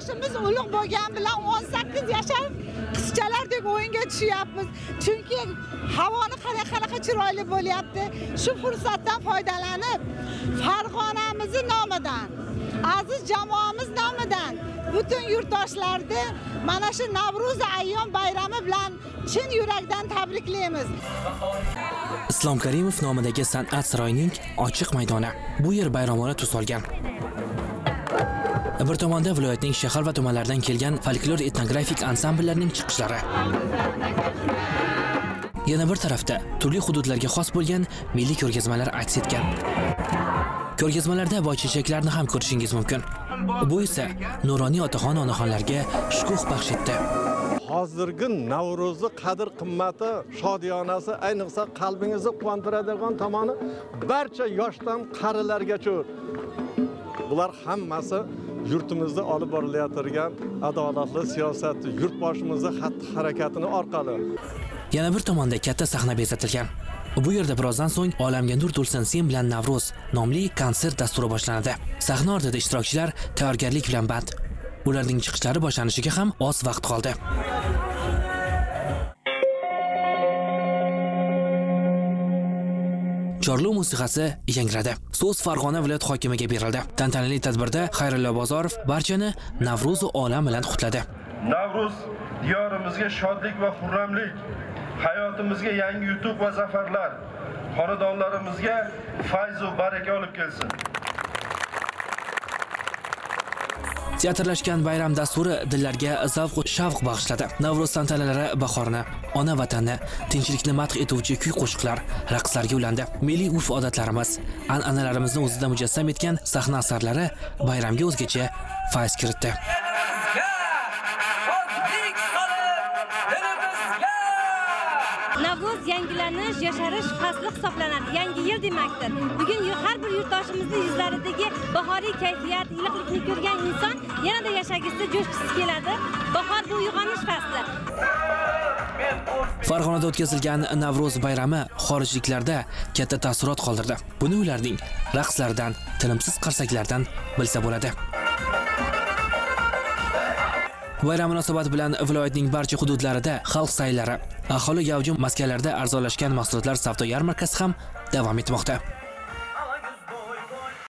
yoshimiz ulug' bo'lgani bilan 18 yashar qizchalardek o'yinga tushyapmiz. Chunki havoni qanaqa qanaqa chiroyli bo'lyapti. Shu fursatdan foydalanib, Farg'onamizni nomidan, aziz jamoamiz nomidan butun yurtdoshlarni mana shu Navro'z ayyom bayrami bilan chin yurakdan tabriklaymiz. Islom Karimov nomidagi san'at saroyining ochiq maydoni. Bu yer bayramona tus olgan. Bir tomonda viloyatning shahar va tumanlaridan kelgan folklor etnografik ansambllarning chiqishlari. Yana bir tarafda turli hududlarga xos bo'lgan milliy ko'rgazmalar aks etgan. Ko'rgazmalarda boychechaklarni ham ko'rishingiz mumkin. Bu esa nuroniy otaxon onaxonlarga shukuh baxsh etdi. hozirgi Navro'zni qadr qimmati, shodiyonasi, ayniqsa qalbingizni quvontiradigan tomoni barcha yoshdan qarilargacha bular hammasi yurtimizda olib borilayotgan adolatli siyosat, yurtboshimizni xatti-harakatini orqali Yana bir tomonda katta sahna bezatilgan. Bu yerda birozdan so'ng Olamga nur to'lsin sen bilan Navro'z nomli konsert dasturi boshlanadi. Sahna ortida ishtirokchilar tayyorgarlik bilan band. Ularning chiqishlari boshlanishiga ham oz vaqt qoldi. Chorlu musiqasi yangradi. So'z Farg'ona viloyat hokimiga berildi. Tantanali tadbirda Xayrullo Bozorov barchani navro'zi olam bilan qutladi. Navruz diyorimizga shodlik va xurramlik, hayotimizga yangi yutuq va zafarlar, xonadonlarimizga fayzu va baraka olib kelsin. Teatrlashgan bayram dasturi dillarga zavq shavq bag'ishladi. Navro'z tantanalari bahorni, ona vatanni, tinchlikni madh etuvchi kuy-qo'shiqlar, raqslarga ulandi. Milliy urf-odatlarimiz, an'analarimizni o'zida mujassam etgan sahna asarlari bayramga o'zgacha fayz kiritdi. Yangilanish, yasharish fasli hisoblanadi. Yangi yil demakdir. Bugun har bir yurtdoshimizning yuzlaridagi bahoriy kayfiyat, iliqlikni ko'rgan inson yanada yashagisi, jo'shgisi keladi. Bahor bu uyg'onish fasli. Farg'onada o'tkazilgan Navro'z bayrami xorijliklarda katta taassurot qoldirdi. Buni ularning raqslaridan, tinimsiz qarsaklardan bilsa bo'ladi. Bayram munosabati bilan viloyatning barcha hududlarida xalq saylari, aholi gavjum maskanlarda arzonlashgan mahsulotlar savdo yarmarkasi ham davom etmoqda.